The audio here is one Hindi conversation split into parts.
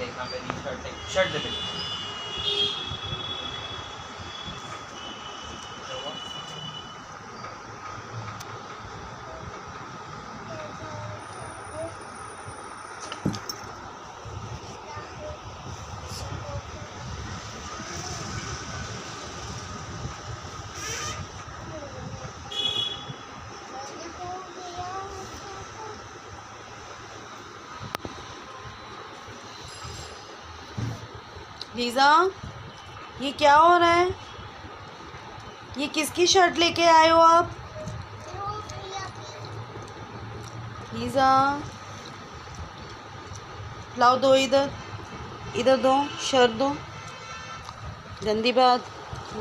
देखना मेरी शर्ट शर्ट दे। लीज़ा, ये क्या हो रहा है? ये किसकी शर्ट लेके आए हो आप? लीज़ा, लाओ दो इधर। इधर दो, शर्ट दो। गंदी बात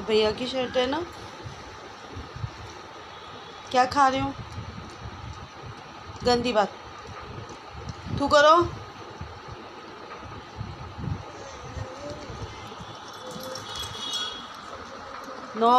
भैया की शर्ट है ना? क्या खा रहे हो? गंदी बात। तू करो। नो